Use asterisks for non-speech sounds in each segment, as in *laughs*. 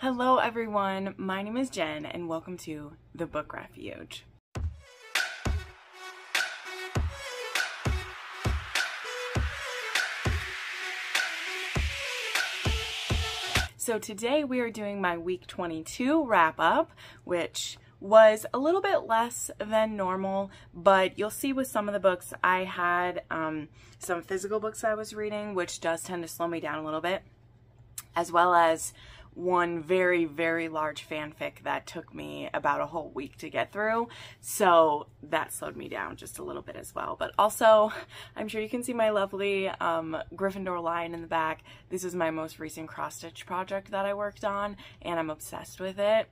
Hello, everyone. My name is Jenn, and welcome to the Book Refuge. So, today we are doing my week 22 wrap up, which was a little bit less than normal, but you'll see with some of the books I had um, some physical books I was reading, which does tend to slow me down a little bit, as well as one very, very large fanfic that took me about a whole week to get through. So that slowed me down just a little bit as well. But also, I'm sure you can see my lovely um, Gryffindor line in the back. This is my most recent cross-stitch project that I worked on, and I'm obsessed with it.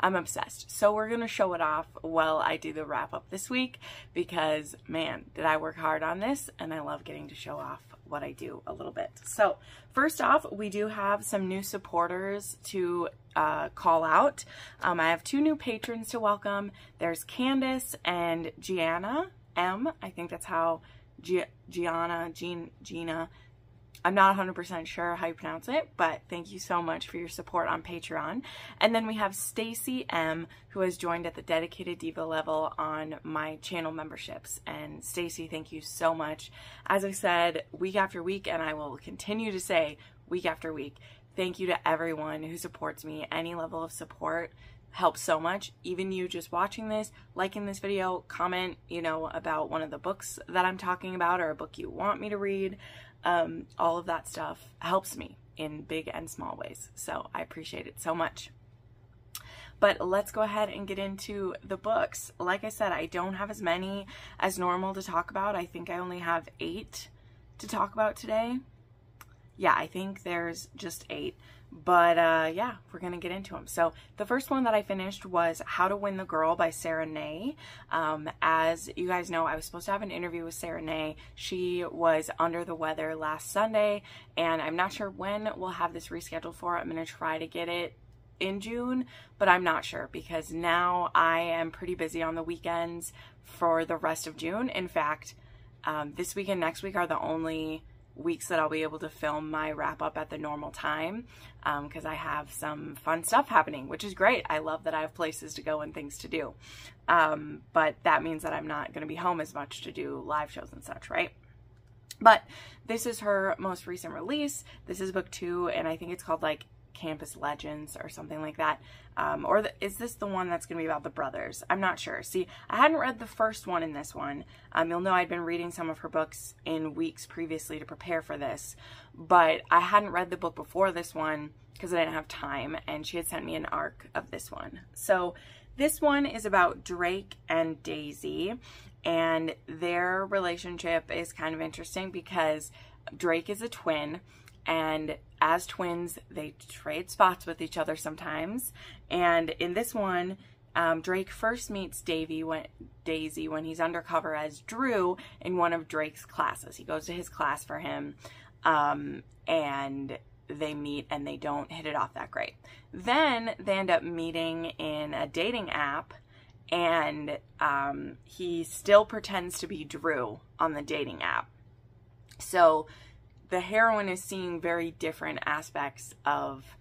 I'm obsessed. So we're going to show it off while I do the wrap up this week because man, did I work hard on this and I love getting to show off what I do a little bit. So first off, we do have some new supporters to uh, call out. Um, I have two new patrons to welcome. There's Candace and Gianna M. I think that's how G Gianna, Jean, Gina I'm not 100% sure how you pronounce it, but thank you so much for your support on Patreon. And then we have Stacy M, who has joined at the dedicated diva level on my channel memberships. And Stacy, thank you so much. As I said, week after week, and I will continue to say week after week, thank you to everyone who supports me. Any level of support helps so much. Even you just watching this, liking this video, comment, you know, about one of the books that I'm talking about or a book you want me to read um, all of that stuff helps me in big and small ways. So I appreciate it so much. But let's go ahead and get into the books. Like I said, I don't have as many as normal to talk about. I think I only have eight to talk about today. Yeah, I think there's just eight. But uh, yeah, we're going to get into them. So the first one that I finished was How to Win the Girl by Sara Ney. Um, as you guys know, I was supposed to have an interview with Sara Ney. She was under the weather last Sunday, and I'm not sure when we'll have this rescheduled for. I'm going to try to get it in June, but I'm not sure because now I am pretty busy on the weekends for the rest of June. In fact, um, this week and next week are the only weeks that I'll be able to film my wrap up at the normal time because um, I have some fun stuff happening, which is great. I love that I have places to go and things to do. Um, but that means that I'm not going to be home as much to do live shows and such, right? But this is her most recent release. This is book two, and I think it's called like Campus Legends or something like that. Um, or the, is this the one that's going to be about the brothers? I'm not sure. See, I hadn't read the first one in this one. Um, you'll know I'd been reading some of her books in weeks previously to prepare for this, but I hadn't read the book before this one because I didn't have time, and she had sent me an arc of this one. So this one is about Drake and Daisy, and their relationship is kind of interesting because Drake is a twin and as twins, they trade spots with each other sometimes. And in this one, um, Drake first meets Davy when, Daisy when he's undercover as Drew in one of Drake's classes. He goes to his class for him, um, and they meet and they don't hit it off that great. Then they end up meeting in a dating app, and um, he still pretends to be Drew on the dating app. So the heroine is seeing very different aspects of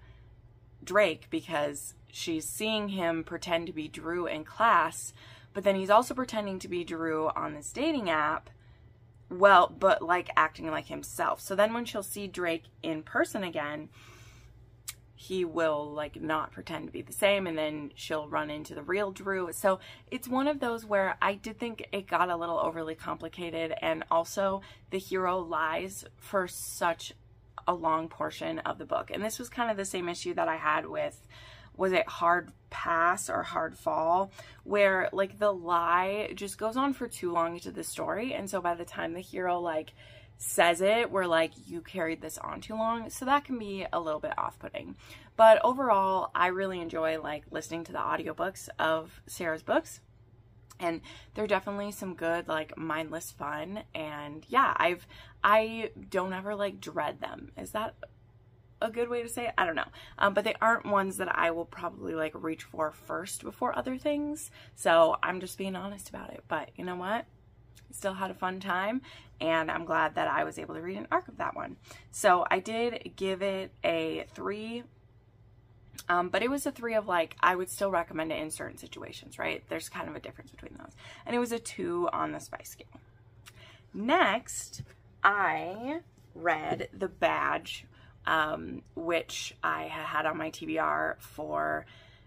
Drake because she's seeing him pretend to be Drew in class, but then he's also pretending to be Drew on this dating app. Well, but like acting like himself. So then when she'll see Drake in person again, he will like not pretend to be the same and then she'll run into the real Drew. So it's one of those where I did think it got a little overly complicated and also the hero lies for such a long portion of the book. And this was kind of the same issue that I had with was it hard pass or hard fall where like the lie just goes on for too long into the story and so by the time the hero like says it where like you carried this on too long. So that can be a little bit off-putting. But overall i really enjoy like listening to the audiobooks of sara's books. And they're definitely some good like mindless fun. And yeah i've i don't ever like dread them. Is that a good way to say it? I don't know. Um, but they aren't ones that i will probably like reach for first before other things. So i'm just being honest about it. But you know what still had a fun time and I'm glad that I was able to read an arc of that one. So I did give it a three Um, but it was a three of like, I would still recommend it in certain situations, right? There's kind of a difference between those. And it was a two on the spice scale. Next, I read The Badge, um, which I had on my TBR for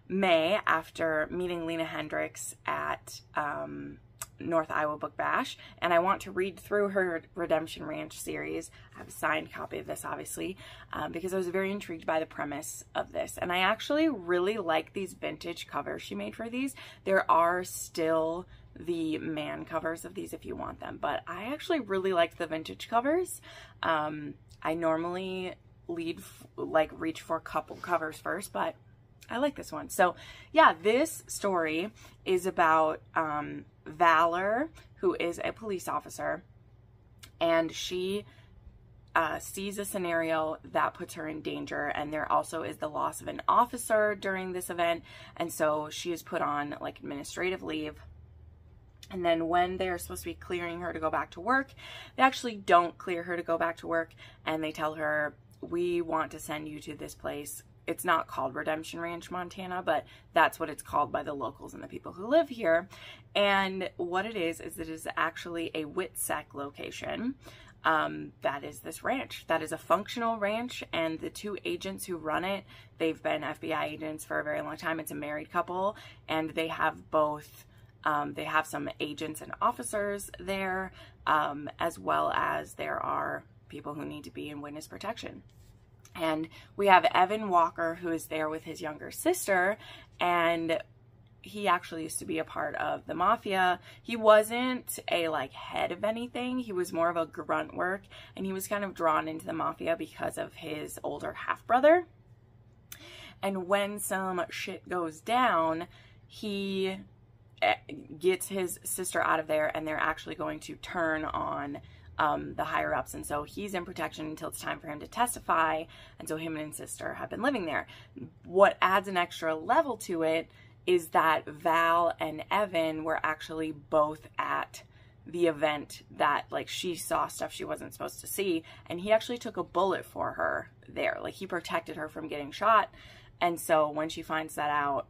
May after meeting Lena Hendrix at um, North Iowa Book Bash, and I want to read through her Redemption Ranch series. I have a signed copy of this, obviously, um, because I was very intrigued by the premise of this. And I actually really like these vintage covers she made for these. There are still the man covers of these if you want them, but I actually really like the vintage covers. Um, I normally lead, like, reach for a couple covers first, but I like this one. So, yeah, this story is about um, Valor, who is a police officer, and she uh, sees a scenario that puts her in danger. And there also is the loss of an officer during this event. And so she is put on like administrative leave. And then when they're supposed to be clearing her to go back to work, they actually don't clear her to go back to work. And they tell her, we want to send you to this place it's not called Redemption Ranch, Montana, but that's what it's called by the locals and the people who live here. And what it is, is it is actually a WITSEC location. Um, that is this ranch. That is a functional ranch, and the two agents who run it, they've been FBI agents for a very long time. It's a married couple, and they have both. Um, they have some agents and officers there, um, as well as there are people who need to be in witness protection. And we have Evan Walker, who is there with his younger sister, and he actually used to be a part of the mafia. He wasn't a like head of anything. He was more of a grunt work and he was kind of drawn into the mafia because of his older half brother. And when some shit goes down, he eh, gets his sister out of there and they're actually going to turn on um, the higher ups. And so he's in protection until it's time for him to testify. And so him and his sister have been living there. What adds an extra level to it is that Val and Evan were actually both at the event that like she saw stuff she wasn't supposed to see and he actually took a bullet for her there like he protected her from getting shot and so when she finds that out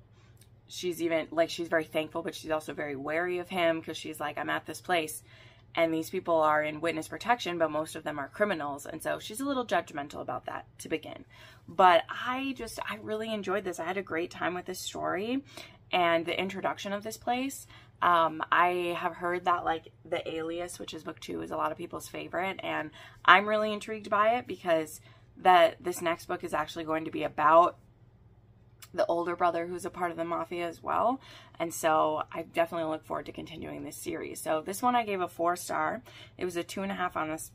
she's even like she's very thankful but she's also very wary of him because she's like i'm at this place and these people are in witness protection, but most of them are criminals. And so she's a little judgmental about that to begin. But I just, I really enjoyed this. I had a great time with this story and the introduction of this place. Um, I have heard that like The Alias, which is book two, is a lot of people's favorite. And I'm really intrigued by it because that this next book is actually going to be about the older brother who's a part of the mafia as well. And so I definitely look forward to continuing this series. So this one I gave a four star. It was a two and a half on this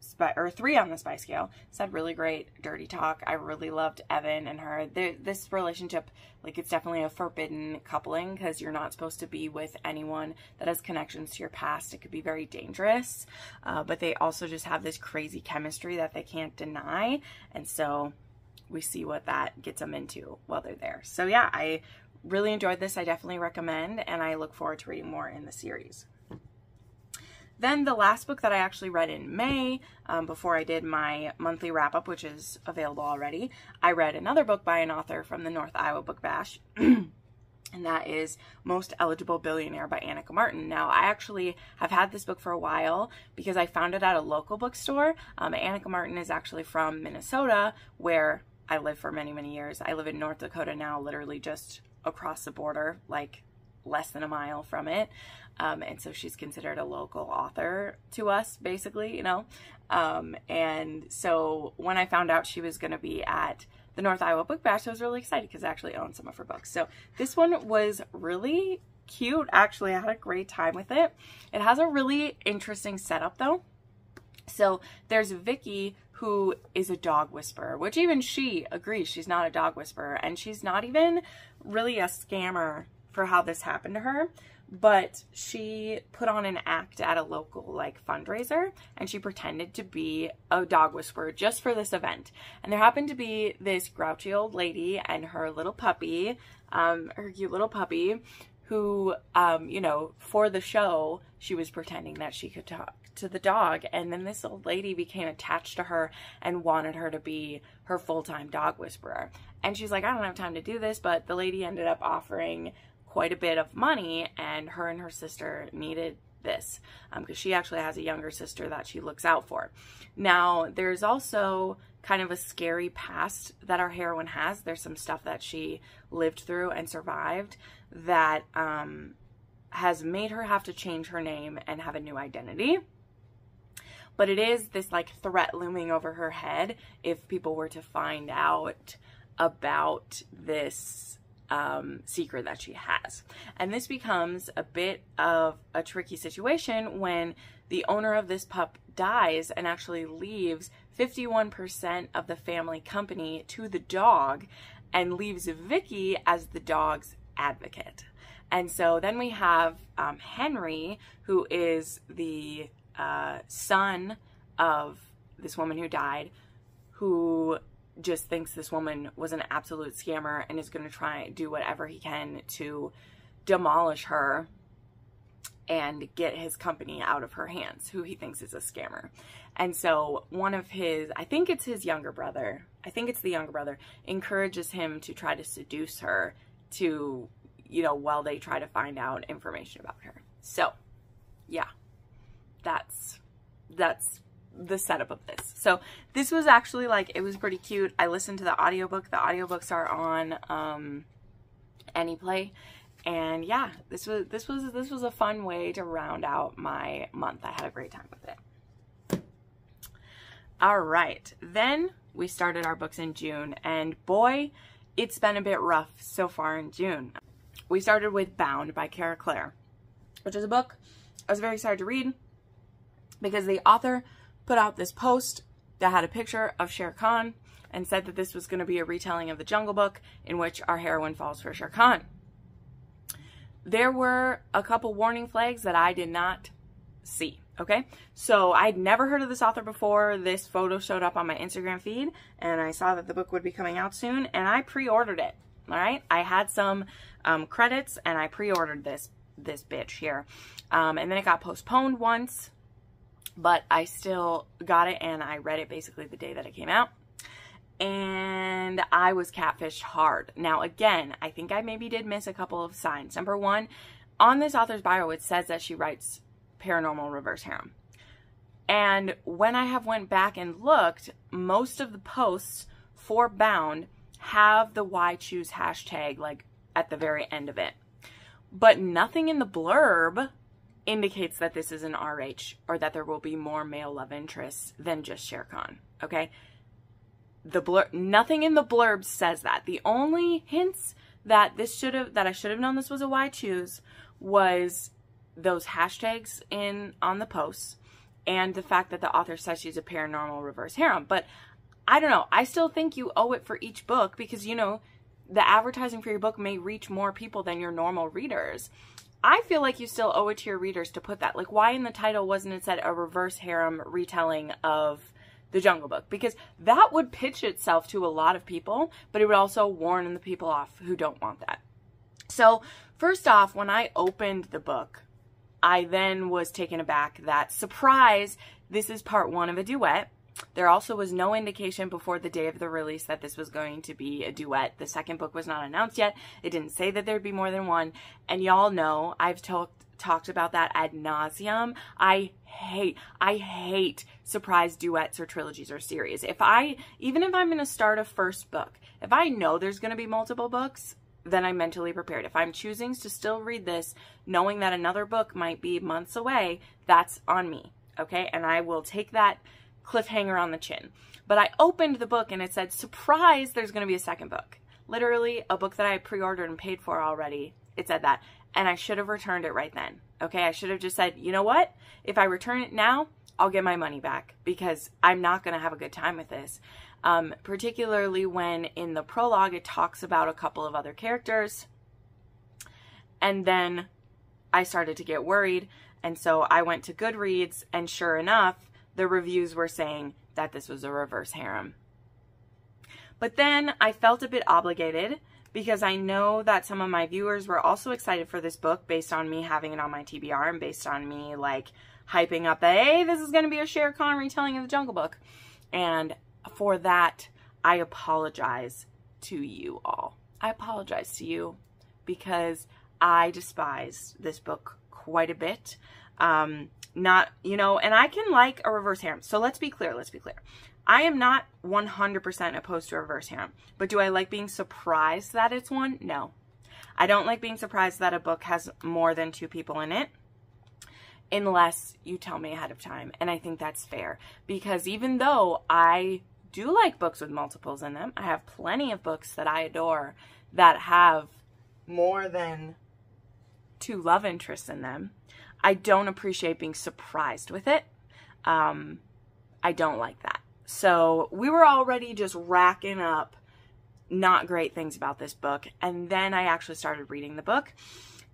spy or three on the spy scale. Said really great dirty talk. I really loved Evan and her. They're, this relationship, like it's definitely a forbidden coupling because you're not supposed to be with anyone that has connections to your past. It could be very dangerous. Uh, but they also just have this crazy chemistry that they can't deny. And so we see what that gets them into while they're there. So yeah, I really enjoyed this. I definitely recommend, and I look forward to reading more in the series. Then the last book that I actually read in May, um, before I did my monthly wrap up, which is available already, I read another book by an author from the North Iowa Book Bash. *clears throat* and that is Most Eligible Billionaire by Annika Martin. Now, I actually have had this book for a while because I found it at a local bookstore. Um, Annika Martin is actually from Minnesota, where I lived for many, many years. I live in North Dakota now, literally just across the border, like less than a mile from it. Um, and so she's considered a local author to us, basically, you know. Um, and so when I found out she was going to be at the North Iowa Book Bash, I was really excited because I actually own some of her books. So this one was really cute. Actually, I had a great time with it. It has a really interesting setup though. So there's Vicky who is a dog whisperer, which even she agrees she's not a dog whisperer. And she's not even really a scammer for how this happened to her. But she put on an act at a local like fundraiser and she pretended to be a dog whisperer just for this event. And there happened to be this grouchy old lady and her little puppy, um, her cute little puppy, who, um, you know, for the show, she was pretending that she could talk to the dog. And then this old lady became attached to her and wanted her to be her full time dog whisperer. And she's like, I don't have time to do this. But the lady ended up offering quite a bit of money, and her and her sister needed this because um, she actually has a younger sister that she looks out for. Now, there's also kind of a scary past that our heroine has. There's some stuff that she lived through and survived that um, has made her have to change her name and have a new identity. But it is this like threat looming over her head if people were to find out about this um, secret that she has. And this becomes a bit of a tricky situation when the owner of this pup dies and actually leaves 51% of the family company to the dog and leaves Vicky as the dog's advocate. And so then we have um, Henry, who is the uh, son of this woman who died, who just thinks this woman was an absolute scammer and is going to try and do whatever he can to demolish her and get his company out of her hands, who he thinks is a scammer. And so one of his, I think it's his younger brother, I think it's the younger brother, encourages him to try to seduce her to, you know, while they try to find out information about her. So, yeah, that's, that's the setup of this. So this was actually like, it was pretty cute. I listened to the audiobook. The audiobooks are on um, Anyplay. And yeah, this was this was this was a fun way to round out my month. I had a great time with it. All right. Then we started our books in June and boy, it's been a bit rough so far in June. We started with Bound by Kara Clare, which is a book I was very excited to read because the author put out this post that had a picture of Shere Khan and said that this was going to be a retelling of the Jungle Book in which our heroine falls for Shere Khan. There were a couple warning flags that I did not see. Okay, so I'd never heard of this author before. This photo showed up on my Instagram feed, and I saw that the book would be coming out soon, and I pre-ordered it. All right, I had some um, credits, and I pre-ordered this this bitch here, um, and then it got postponed once but I still got it and I read it basically the day that it came out. And I was catfished hard. Now, again, I think I maybe did miss a couple of signs. Number one, on this author's bio, it says that she writes paranormal reverse harem. And when I have went back and looked, most of the posts for Bound have the why choose hashtag like at the very end of it. But nothing in the blurb indicates that this is an RH or that there will be more male love interests than just Shere Khan. Okay. The blur nothing in the blurb says that. The only hints that this should have that I should have known this was a why choose was those hashtags in on the posts and the fact that the author says she's a paranormal reverse harem. But I don't know. I still think you owe it for each book because you know the advertising for your book may reach more people than your normal readers. I feel like you still owe it to your readers to put that. Like, why in the title wasn't it said a reverse harem retelling of the Jungle Book? Because that would pitch itself to a lot of people, but it would also warn the people off who don't want that. So, first off, when I opened the book, I then was taken aback that, surprise, this is part one of a duet. There also was no indication before the day of the release that this was going to be a duet. The second book was not announced yet. It didn't say that there'd be more than one. And y'all know I've talked talked about that ad nauseum. I hate, I hate surprise duets or trilogies or series. If I, even if I'm going to start a first book, if I know there's going to be multiple books, then I'm mentally prepared. If I'm choosing to still read this, knowing that another book might be months away, that's on me. Okay. And I will take that cliffhanger on the chin. But I opened the book and it said, surprise, there's going to be a second book. Literally, a book that I pre-ordered and paid for already. It said that. And I should have returned it right then. Okay, I should have just said, you know what? If I return it now, I'll get my money back because I'm not going to have a good time with this. Um, particularly when in the prologue it talks about a couple of other characters. And then I started to get worried. And so I went to Goodreads, and sure enough, the reviews were saying that this was a reverse harem. But then I felt a bit obligated because I know that some of my viewers were also excited for this book based on me having it on my TBR and based on me like hyping up that, hey, this is going to be a Shere Khan retelling of the Jungle Book. And for that, I apologize to you all. I apologize to you because I despise this book quite a bit. Um, not, you know, and I can like a reverse harem. So let's be clear, let's be clear. I am not 100% opposed to a reverse harem, but do I like being surprised that it's one? No. I don't like being surprised that a book has more than two people in it unless you tell me ahead of time. And I think that's fair because even though I do like books with multiples in them, I have plenty of books that I adore that have more than two love interests in them. I don't appreciate being surprised with it. Um, I don't like that. So we were already just racking up not great things about this book. And then I actually started reading the book.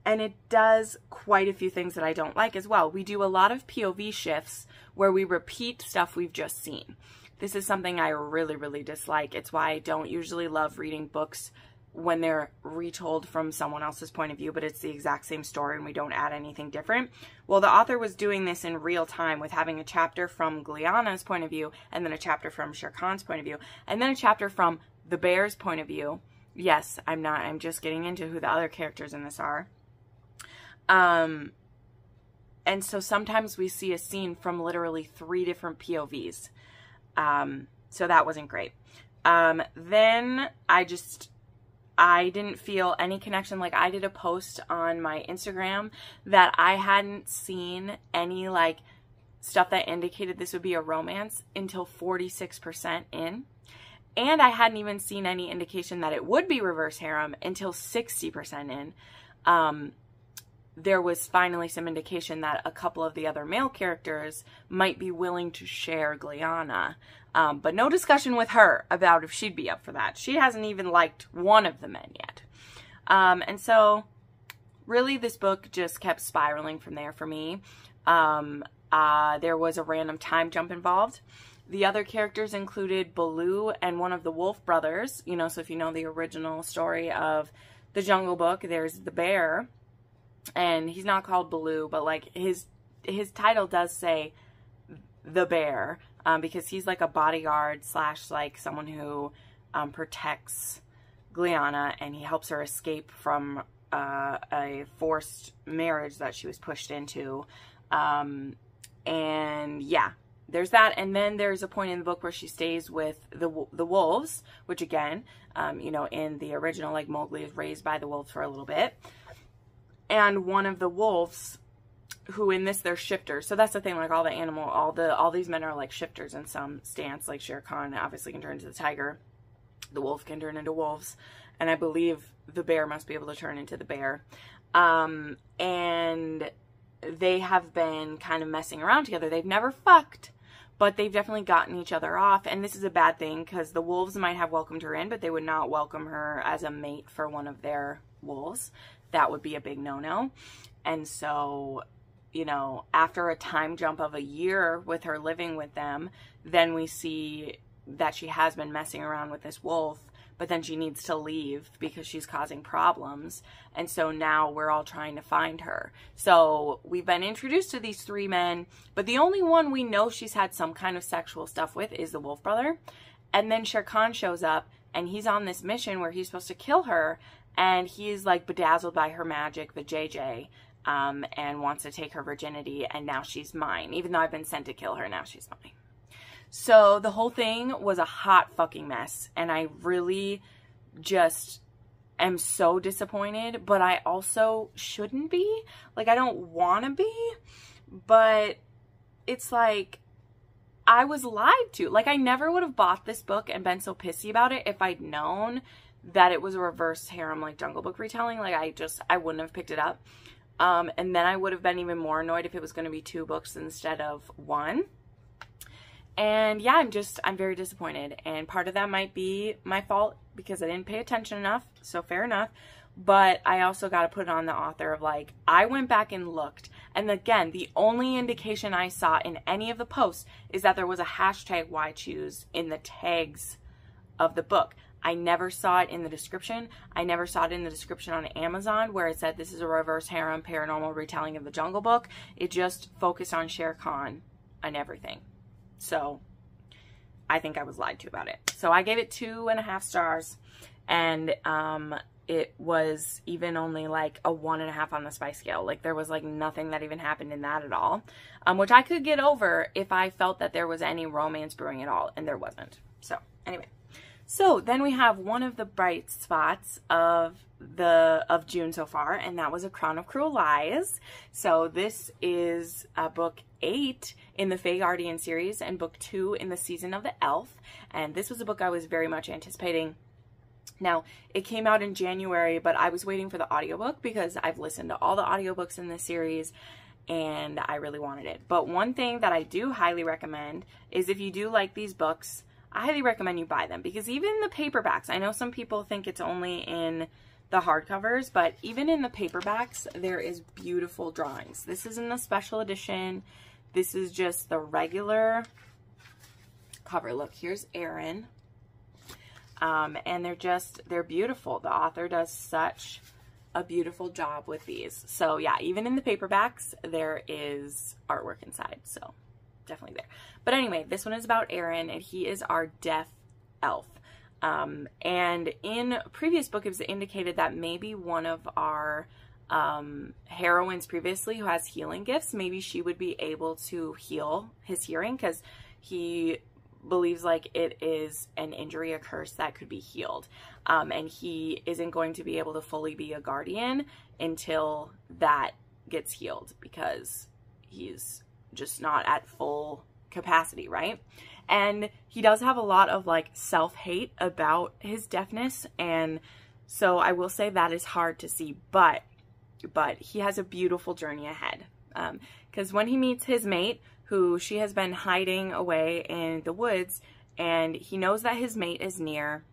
And it does quite a few things that I don't like as well. We do a lot of POV shifts where we repeat stuff we've just seen. This is something I really, really dislike. It's why I don't usually love reading books when they're retold from someone else's point of view, but it's the exact same story and we don't add anything different. Well, the author was doing this in real time with having a chapter from Gliana's point of view, and then a chapter from Shere Khan's point of view, and then a chapter from the bear's point of view. Yes, I'm not, I'm just getting into who the other characters in this are. Um, and so sometimes we see a scene from literally three different POVs. Um, so that wasn't great. Um, then I just I didn't feel any connection. Like I did a post on my Instagram that I hadn't seen any like stuff that indicated this would be a romance until 46% in. And I hadn't even seen any indication that it would be reverse harem until 60% in. Um, there was finally some indication that a couple of the other male characters might be willing to share Gliana. Um, but no discussion with her about if she'd be up for that. She hasn't even liked one of the men yet. Um, and so, really, this book just kept spiraling from there for me. Um, uh, there was a random time jump involved. The other characters included Baloo and one of the Wolf brothers. You know, so if you know the original story of the Jungle Book, there's the bear and he's not called Baloo, but like his his title does say the bear um, because he's like a bodyguard slash like someone who um, protects Gliana and he helps her escape from uh, a forced marriage that she was pushed into. Um, and yeah, there's that. And then there's a point in the book where she stays with the the wolves, which again, um, you know, in the original, like Mowgli is raised by the wolves for a little bit and one of the wolves who in this they're shifters. So that's the thing, like all the animal, all the all these men are like shifters in some stance. Like Shere Khan obviously can turn into the tiger, the wolf can turn into wolves, and I believe the bear must be able to turn into the bear. Um, and they have been kind of messing around together. They've never fucked, but they've definitely gotten each other off. And this is a bad thing because the wolves might have welcomed her in, but they would not welcome her as a mate for one of their wolves that would be a big no-no. And so, you know, after a time jump of a year with her living with them, then we see that she has been messing around with this wolf, but then she needs to leave because she's causing problems. And so now we're all trying to find her. So we've been introduced to these three men, but the only one we know she's had some kind of sexual stuff with is the wolf brother. And then Shere Khan shows up and he's on this mission where he's supposed to kill her and he's like bedazzled by her magic, the JJ, um, and wants to take her virginity, and now she's mine. Even though I've been sent to kill her, now she's mine. So the whole thing was a hot fucking mess, and I really just am so disappointed, but I also shouldn't be. Like, I don't want to be, but it's like I was lied to. Like, I never would have bought this book and been so pissy about it if I'd known that it was a reverse harem like Jungle Book retelling. Like I just I wouldn't have picked it up. Um, and then I would have been even more annoyed if it was going to be two books instead of one. And yeah, I'm just I'm very disappointed. And part of that might be my fault because I didn't pay attention enough. So fair enough. But I also got to put it on the author of like, I went back and looked. And again, the only indication I saw in any of the posts is that there was a hashtag why choose in the tags of the book. I never saw it in the description. I never saw it in the description on Amazon where it said this is a reverse harem paranormal retelling of the Jungle Book. It just focused on Shere Khan and everything. So I think I was lied to about it. So I gave it two and a half stars and um, it was even only like a one and a half on the spice scale. Like there was like nothing that even happened in that at all, um, which I could get over if I felt that there was any romance brewing at all, and there wasn't. So anyway, so then we have one of the bright spots of the of June so far, and that was A Crown of Cruel Lies. So this is uh, book eight in the Fae Guardian series and book two in the Season of the Elf. And this was a book I was very much anticipating now, it came out in January, but I was waiting for the audiobook because I've listened to all the audiobooks in this series and I really wanted it. But one thing that I do highly recommend is if you do like these books, I highly recommend you buy them because even the paperbacks, I know some people think it's only in the hardcovers, but even in the paperbacks, there is beautiful drawings. This isn't a special edition. This is just the regular cover. Look, here's Aaron. Um, and they're just, they're beautiful. The author does such a beautiful job with these. So yeah, even in the paperbacks, there is artwork inside. So definitely there. But anyway, this one is about Aaron and he is our deaf elf. Um, and in previous book, it was indicated that maybe one of our um, heroines previously who has healing gifts, maybe she would be able to heal his hearing because he believes like it is an injury, a curse that could be healed. Um, and he isn't going to be able to fully be a guardian until that gets healed because he's just not at full capacity, right? And he does have a lot of like self hate about his deafness. And so I will say that is hard to see, but, but he has a beautiful journey ahead. Because um, when he meets his mate, who she has been hiding away in the woods and he knows that his mate is near,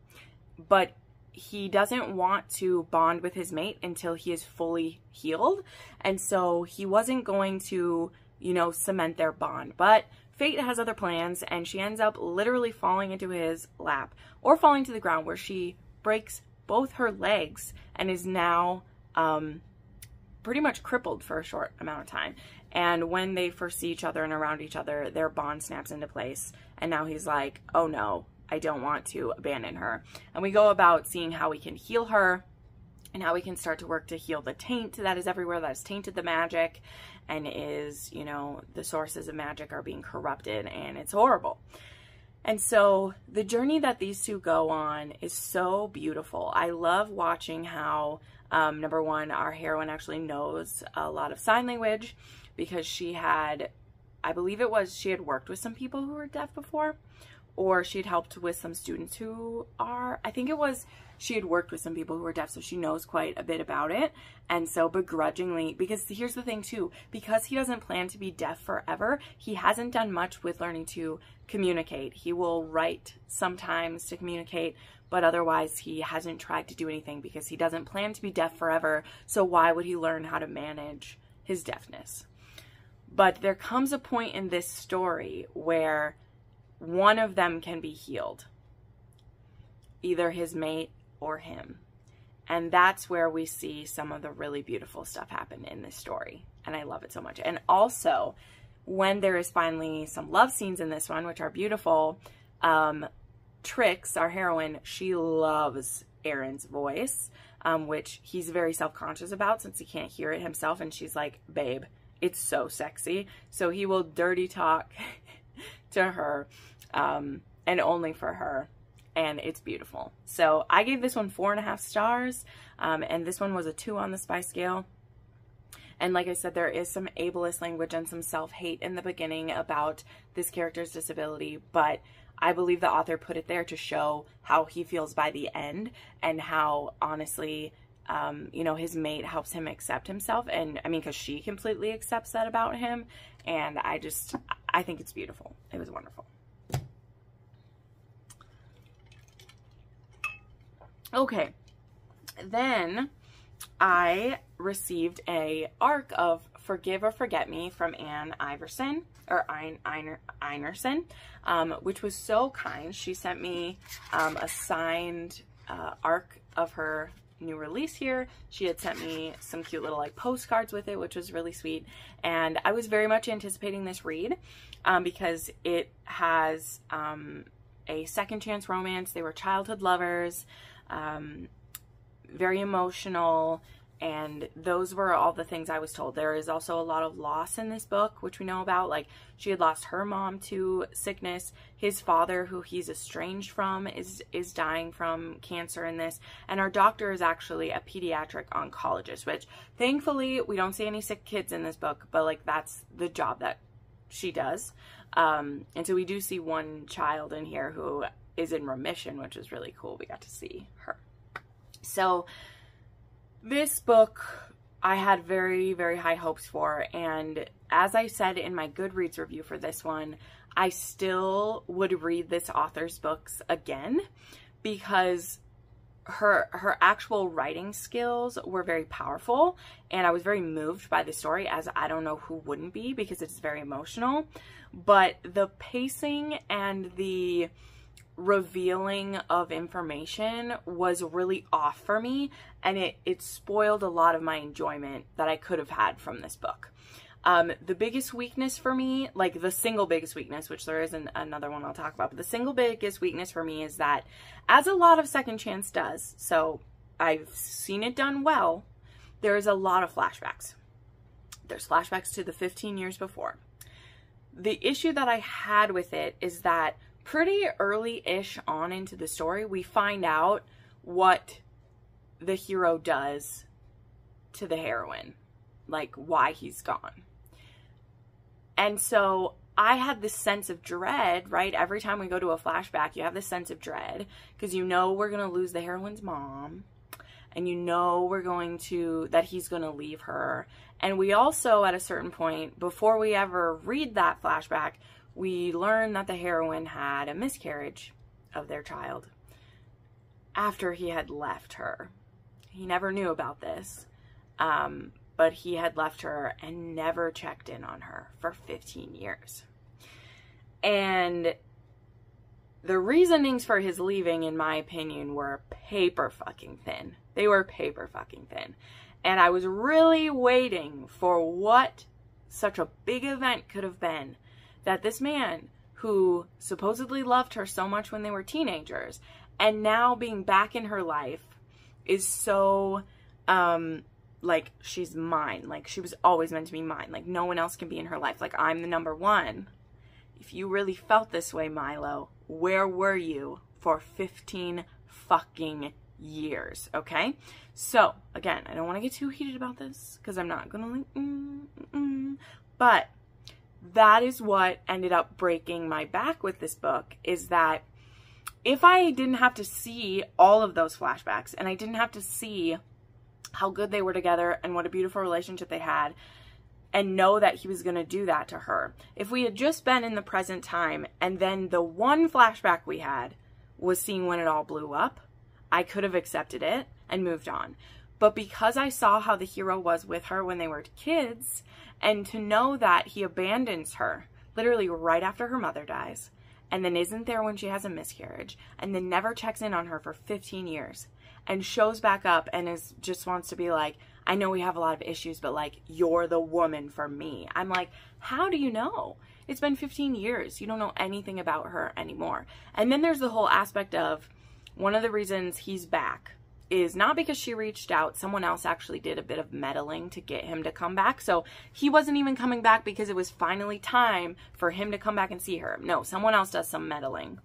but he doesn't want to bond with his mate until he is fully healed. And so he wasn't going to, you know, cement their bond. But fate has other plans and she ends up literally falling into his lap or falling to the ground where she breaks both her legs and is now um, pretty much crippled for a short amount of time. And when they first see each other and around each other, their bond snaps into place. And now he's like, oh no, I don't want to abandon her. And we go about seeing how we can heal her and how we can start to work to heal the taint that is everywhere that has tainted the magic and is, you know, the sources of magic are being corrupted and it's horrible. And so the journey that these two go on is so beautiful. I love watching how um, number one, our heroine actually knows a lot of sign language because she had, I believe it was, she had worked with some people who were deaf before, or she had helped with some students who are, I think it was, she had worked with some people who were deaf, so she knows quite a bit about it. And so begrudgingly, because here's the thing too, because he doesn't plan to be deaf forever, he hasn't done much with learning to communicate. He will write sometimes to communicate, but otherwise he hasn't tried to do anything because he doesn't plan to be deaf forever. So why would he learn how to manage his deafness? But there comes a point in this story where one of them can be healed, either his mate or him. And that's where we see some of the really beautiful stuff happen in this story. And I love it so much. And also, when there is finally some love scenes in this one, which are beautiful, um, Trix, our heroine, she loves Aaron's voice, um, which he's very self-conscious about since he can't hear it himself. And she's like, babe, it's so sexy. So he will dirty talk *laughs* to her um, and only for her. And it's beautiful. So I gave this one four and a half stars. Um, and this one was a two on the spice scale. And like I said, there is some ableist language and some self-hate in the beginning about this character's disability, but I believe the author put it there to show how he feels by the end and how honestly, um, you know, his mate helps him accept himself. And I mean, because she completely accepts that about him. And I just, I think it's beautiful. It was wonderful. Okay. Then I received a arc of Forgive or Forget Me from Anne Iverson. or Ein, Einer, Einerson, um, which was so kind. She sent me um, a signed uh, arc of her new release here. She had sent me some cute little like postcards with it, which was really sweet. And I was very much anticipating this read um, because it has um, a second chance romance. They were childhood lovers, um, very emotional, and those were all the things I was told. There is also a lot of loss in this book, which we know about. Like she had lost her mom to sickness. His father, who he's estranged from, is is dying from cancer in this. And our doctor is actually a pediatric oncologist, which thankfully we don't see any sick kids in this book, but like that's the job that she does. Um, and so we do see one child in here who is in remission, which is really cool. We got to see her. So this book I had very, very high hopes for. And as I said in my Goodreads review for this one, I still would read this author's books again because her her actual writing skills were very powerful and I was very moved by the story as I don't know who wouldn't be because it's very emotional but the pacing and the revealing of information was really off for me and it, it spoiled a lot of my enjoyment that I could have had from this book. Um, the biggest weakness for me, like the single biggest weakness, which there isn't another one I'll talk about, but the single biggest weakness for me is that as a lot of Second Chance does, so I've seen it done well, there is a lot of flashbacks. There's flashbacks to the 15 years before. The issue that I had with it is that pretty early-ish on into the story, we find out what the hero does to the heroine, like why he's gone. And so I had this sense of dread, right? Every time we go to a flashback, you have this sense of dread because you know we're going to lose the heroine's mom and you know we're going to, that he's going to leave her. And we also, at a certain point, before we ever read that flashback, we learn that the heroine had a miscarriage of their child after he had left her. He never knew about this, um, but he had left her and never checked in on her for 15 years. And the reasonings for his leaving, in my opinion, were paper fucking thin. They were paper fucking thin. And I was really waiting for what such a big event could have been that this man who supposedly loved her so much when they were teenagers and now being back in her life is so um like she's mine. Like she was always meant to be mine. Like no one else can be in her life. Like i'm the number one. If you really felt this way milo where were you for 15 fucking years okay? So again i don't want to get too heated about this because i'm not gonna like mm, mm, mm, but that is what ended up breaking my back with this book is that if I didn't have to see all of those flashbacks and I didn't have to see how good they were together and what a beautiful relationship they had and know that he was going to do that to her. If we had just been in the present time and then the one flashback we had was seeing when it all blew up, I could have accepted it and moved on. But because I saw how the hero was with her when they were kids and to know that he abandons her literally right after her mother dies and then isn't there when she has a miscarriage and then never checks in on her for 15 years and shows back up and is just wants to be like I know we have a lot of issues but like you're the woman for me. I'm like how do you know? It's been 15 years. You don't know anything about her anymore. And then there's the whole aspect of one of the reasons he's back is not because she reached out. Someone else actually did a bit of meddling to get him to come back. So he wasn't even coming back because it was finally time for him to come back and see her. No, someone else does some meddling.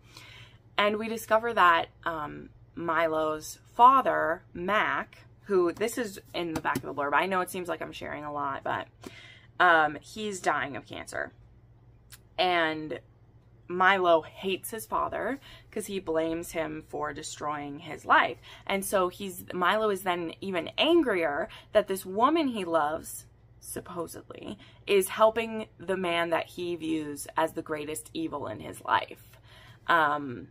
And we discover that um, Milo's father, Mac, who this is in the back of the blurb. I know it seems like I'm sharing a lot, but um, he's dying of cancer. And Milo hates his father because he blames him for destroying his life. And so he's Milo is then even angrier that this woman he loves supposedly is helping the man that he views as the greatest evil in his life. Um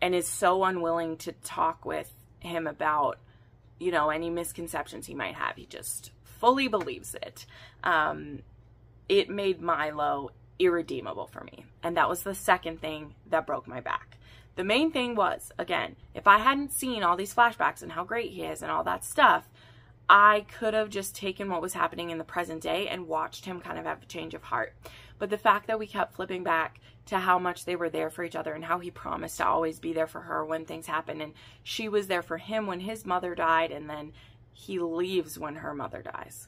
and is so unwilling to talk with him about you know any misconceptions he might have. He just fully believes it. Um it made Milo irredeemable for me. And that was the second thing that broke my back. The main thing was, again, if I hadn't seen all these flashbacks and how great he is and all that stuff, I could have just taken what was happening in the present day and watched him kind of have a change of heart. But the fact that we kept flipping back to how much they were there for each other and how he promised to always be there for her when things happen and she was there for him when his mother died and then he leaves when her mother dies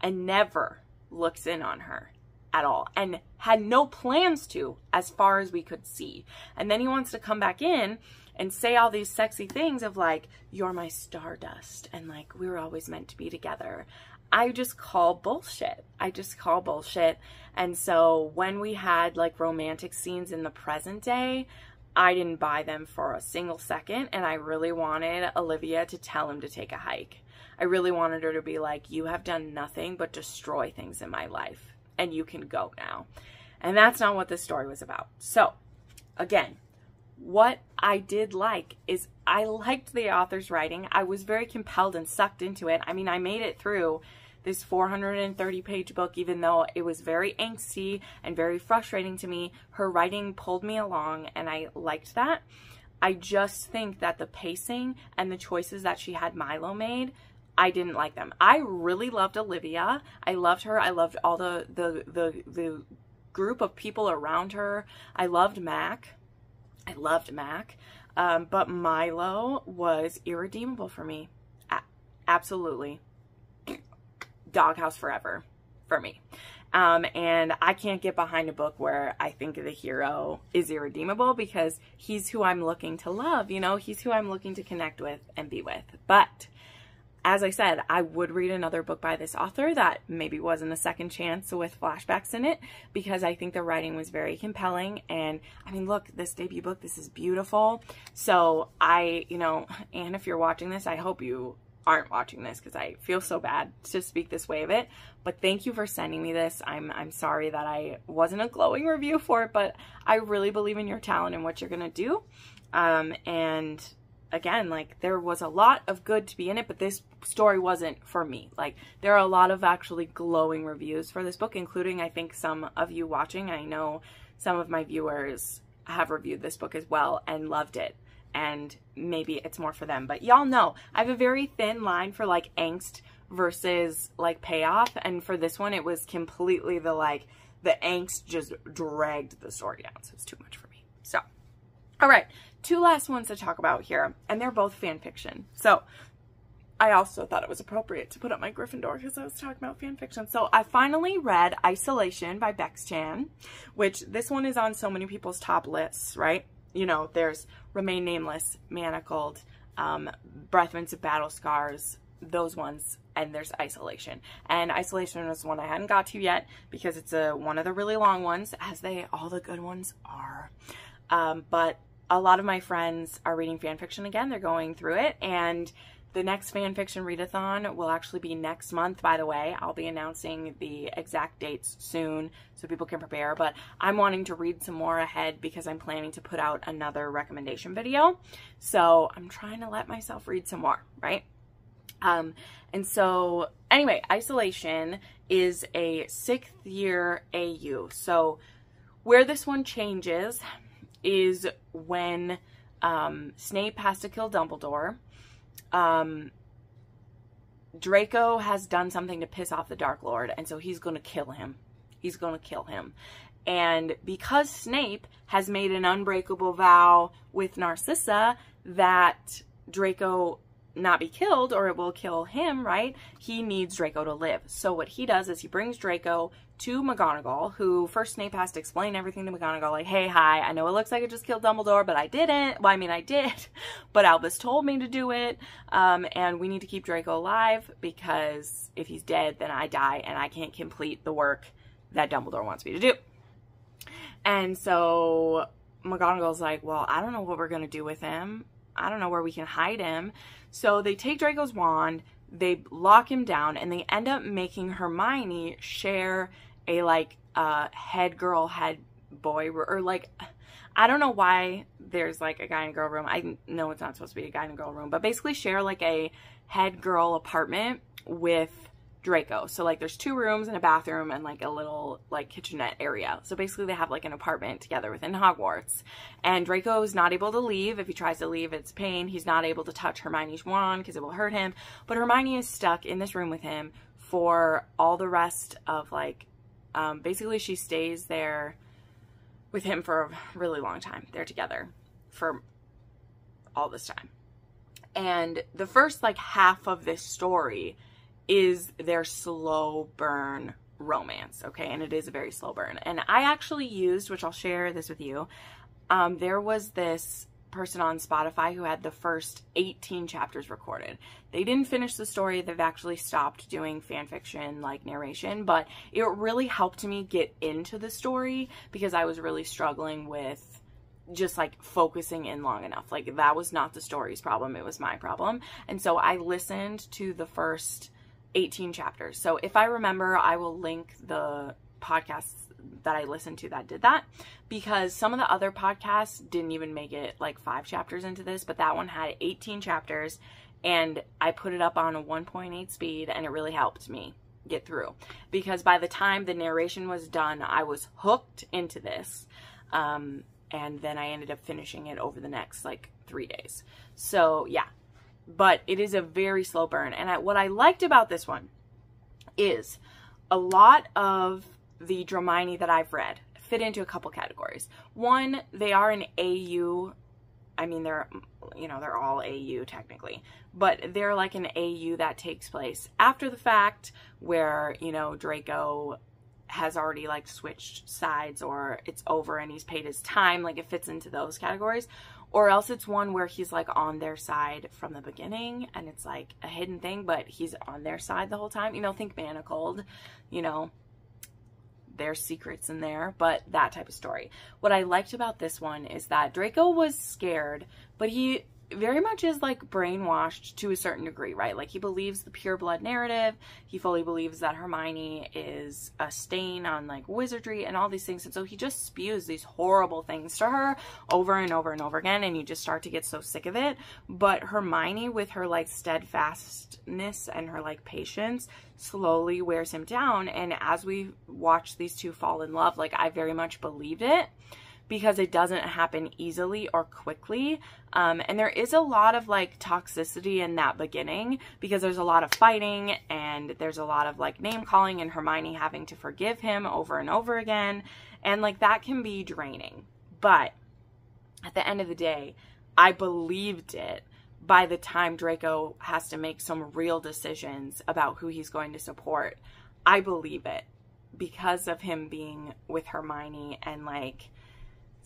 and never looks in on her at all and had no plans to as far as we could see. And then he wants to come back in and say all these sexy things of like, you're my stardust and like, we were always meant to be together. I just call bullshit. I just call bullshit. And so when we had like romantic scenes in the present day, I didn't buy them for a single second. And I really wanted Olivia to tell him to take a hike. I really wanted her to be like, You have done nothing but destroy things in my life, and you can go now. And that's not what this story was about. So, again, what I did like is I liked the author's writing. I was very compelled and sucked into it. I mean, I made it through this 430 page book, even though it was very angsty and very frustrating to me. Her writing pulled me along, and I liked that. I just think that the pacing and the choices that she had Milo made I didn't like them. I really loved Olivia. I loved her. I loved all the the the the group of people around her. I loved Mac. I loved Mac. Um, but Milo was irredeemable for me. A- absolutely. Doghouse forever for me. Um, and I can't get behind a book where I think the hero is irredeemable because he's who I'm looking to love, you know, he's who I'm looking to connect with and be with. But as I said, I would read another book by this author that maybe wasn't a second chance with flashbacks in it because I think the writing was very compelling. And I mean, look, this debut book, this is beautiful. So I, you know, *laughs* and if you're watching this, I hope you aren't watching this because I feel so bad to speak this way of it. But thank you for sending me this. I'm I'm sorry that I wasn't a glowing review for it, but I really believe in your talent and what you're gonna do. Um, and again, like there was a lot of good to be in it, but this story wasn't for me. Like there are a lot of actually glowing reviews for this book, including I think some of you watching. I know some of my viewers have reviewed this book as well and loved it. And maybe it's more for them. But y'all know I have a very thin line for like angst versus like payoff. And for this one, it was completely the like, the angst just dragged the story down. So it's too much for me. So, all right two last ones to talk about here, and they're both fan fiction. So I also thought it was appropriate to put up my Gryffindor because I was talking about fan fiction. So I finally read Isolation by Bex Chan, which this one is on so many people's top lists, right? You know, there's Remain Nameless, Manacled, um, Breath Mints of Battle Scars, those ones, and there's Isolation. And Isolation is one I hadn't got to yet because it's a one of the really long ones, as they all the good ones are. Um, but a lot of my friends are reading fan fiction again. They're going through it. And the next fan fiction readathon will actually be next month, by the way. I'll be announcing the exact dates soon so people can prepare. But I'm wanting to read some more ahead because I'm planning to put out another recommendation video. So I'm trying to let myself read some more, right? Um, and so, anyway, Isolation is a sixth year AU. So, where this one changes is when um, Snape has to kill Dumbledore. Um, Draco has done something to piss off the Dark Lord, and so he's going to kill him. He's going to kill him. And because Snape has made an unbreakable vow with Narcissa that Draco not be killed or it will kill him, right? He needs Draco to live. So what he does is he brings Draco to McGonagall, who first Snape has to explain everything to McGonagall, like, hey, hi, I know it looks like I just killed Dumbledore, but I didn't. Well, I mean, I did, *laughs* but Albus told me to do it, um, and we need to keep Draco alive because if he's dead, then I die and I can't complete the work that Dumbledore wants me to do. And so McGonagall's like, well, I don't know what we're going to do with him. I don't know where we can hide him. So they take Draco's wand, they lock him down, and they end up making Hermione share a like uh, head girl, head boy, or like I don't know why there's like a guy and girl room. I know it's not supposed to be a guy and girl room, but basically share like a head girl apartment with Draco. So like there's two rooms and a bathroom and like a little like kitchenette area. So basically they have like an apartment together within Hogwarts. And Draco is not able to leave. If he tries to leave, it's pain. He's not able to touch Hermione's wand because it will hurt him. But Hermione is stuck in this room with him for all the rest of like um, basically she stays there with him for a really long time. They're together for all this time. And the first like half of this story is their slow burn romance, okay? And it is a very slow burn. And I actually used, which I'll share this with you, um, there was this person on Spotify who had the first 18 chapters recorded. They didn't finish the story. They've actually stopped doing fan fiction like narration, but it really helped me get into the story because I was really struggling with just like focusing in long enough. Like that was not the story's problem, it was my problem. And so I listened to the first 18 chapters. So if I remember, I will link the podcasts that I listened to that did that because some of the other podcasts didn't even make it like five chapters into this, but that one had 18 chapters and I put it up on a 1.8 speed and it really helped me get through because by the time the narration was done, I was hooked into this. Um, and then I ended up finishing it over the next like three days. So yeah, but it is a very slow burn. And I, what I liked about this one is a lot of the Dramione that I've read fit into a couple categories. One, they are an AU. I mean, they're, you know, they're all AU technically, but they're like an AU that takes place after the fact where, you know, Draco has already like switched sides or it's over and he's paid his time like it fits into those categories or else it's one where he's like on their side from the beginning and it's like a hidden thing but he's on their side the whole time. You know think manacled you know there's secrets in there but that type of story. What i liked about this one is that draco was scared but he very much is like brainwashed to a certain degree, right? Like he believes the pure blood narrative. He fully believes that Hermione is a stain on like wizardry and all these things. And so he just spews these horrible things to her over and over and over again. And you just start to get so sick of it. But Hermione, with her like steadfastness and her like patience, slowly wears him down. And as we watch these two fall in love, like I very much believed it because it doesn't happen easily or quickly. Um, and there is a lot of like toxicity in that beginning because there's a lot of fighting and there's a lot of like name calling and Hermione having to forgive him over and over again. And like that can be draining. But at the end of the day, I believed it by the time Draco has to make some real decisions about who he's going to support. I believe it because of him being with Hermione and like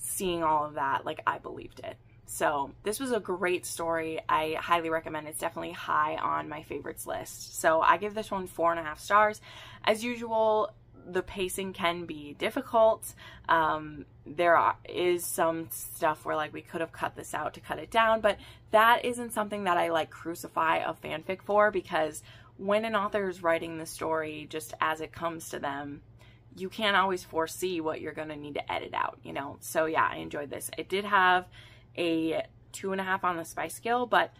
seeing all of that, like I believed it. So this was a great story. I highly recommend. It's definitely high on my favorites list. So I give this one four and a half stars. As usual, the pacing can be difficult. Um, there are, is some stuff where like we could have cut this out to cut it down, but that isn't something that I like crucify a fanfic for because when an author is writing the story just as it comes to them, you can't always foresee what you're going to need to edit out, you know? So yeah, I enjoyed this. It did have a two and a half on the spice scale, but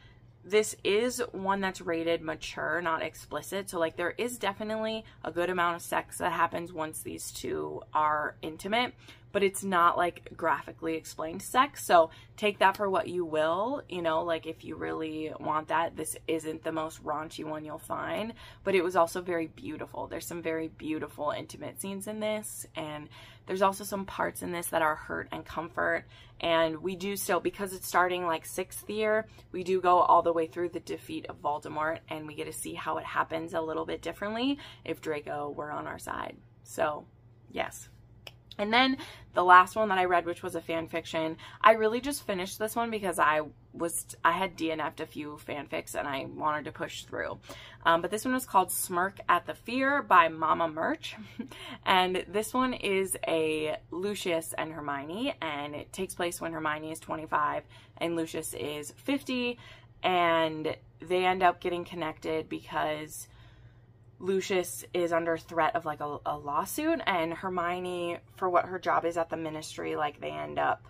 this is one that's rated mature, not explicit. So like there is definitely a good amount of sex that happens once these two are intimate, but it's not like graphically explained sex. So take that for what you will, you know, like if you really want that, this isn't the most raunchy one you'll find, but it was also very beautiful. There's some very beautiful intimate scenes in this and there's also some parts in this that are hurt and comfort and we do still, because it's starting like sixth year, we do go all the way through the defeat of Voldemort and we get to see how it happens a little bit differently if Draco were on our side. So yes. And then the last one that I read, which was a fan fiction, I really just finished this one because I was I had DNF'd a few fanfics and I wanted to push through. Um, but this one was called Smirk at the Fear by Mama Merch. *laughs* and this one is a Lucius and Hermione and it takes place when Hermione is 25 and Lucius is 50 and they end up getting connected because Lucius is under threat of like a, a, lawsuit and Hermione for what her job is at the ministry like they end up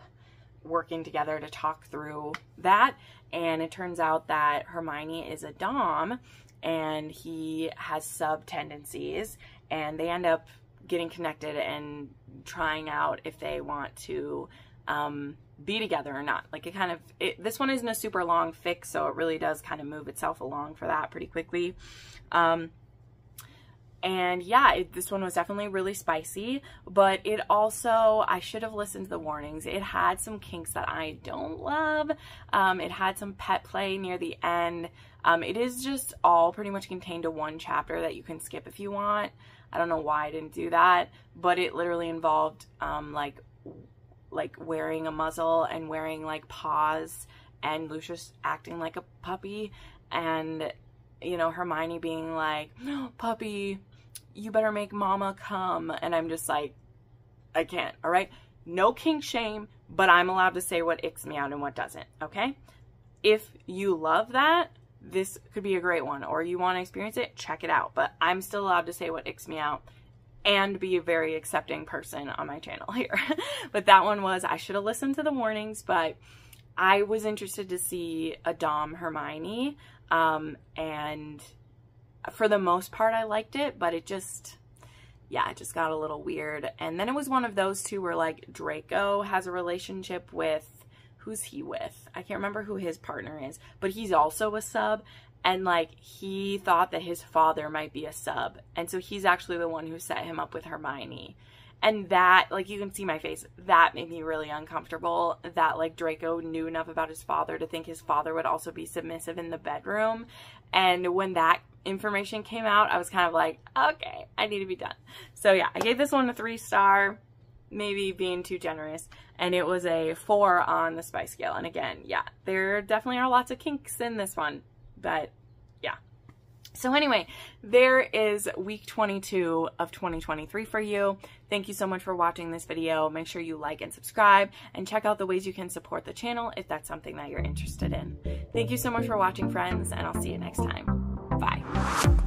working together to talk through that and it turns out that Hermione is a dom and he has sub tendencies and they end up getting connected and trying out if they want to um, be together or not. Like it kind of, it, this one isn't a super long fix, so it really does kind of move itself along for that pretty quickly. Um, and yeah, it, this one was definitely really spicy, but it also, I should have listened to the warnings. It had some kinks that I don't love. Um, it had some pet play near the end. Um, it is just all pretty much contained to one chapter that you can skip if you want. I don't know why I didn't do that, but it literally involved um, like like wearing a muzzle and wearing like paws and Lucius acting like a puppy and you know Hermione being like, "Puppy, you better make mama come." And I'm just like, I can't. All right? No kink shame, but I'm allowed to say what icks me out and what doesn't, okay? If you love that, this could be a great one or you want to experience it, check it out. But I'm still allowed to say what icks me out and be a very accepting person on my channel *laughs* here. but that one was, I should have listened to the warnings, but I was interested to see a Dom Hermione. Um, and for the most part, I liked it, but it just, yeah, it just got a little weird. And then it was one of those two where like Draco has a relationship with who's he with? I can't remember who his partner is, but he's also a sub and like he thought that his father might be a sub and so he's actually the one who set him up with hermione and that like you can see my face that made me really uncomfortable that like draco knew enough about his father to think his father would also be submissive in the bedroom and when that information came out i was kind of like okay i need to be done so yeah i gave this one a three star maybe being too generous and it was a four on the spice scale and again yeah there definitely are lots of kinks in this one but yeah. So anyway, there is week 22 of 2023 for you. Thank you so much for watching this video. Make sure you like and subscribe and check out the ways you can support the channel if that's something that you're interested in. Thank you so much for watching friends and I'll see you next time. Bye.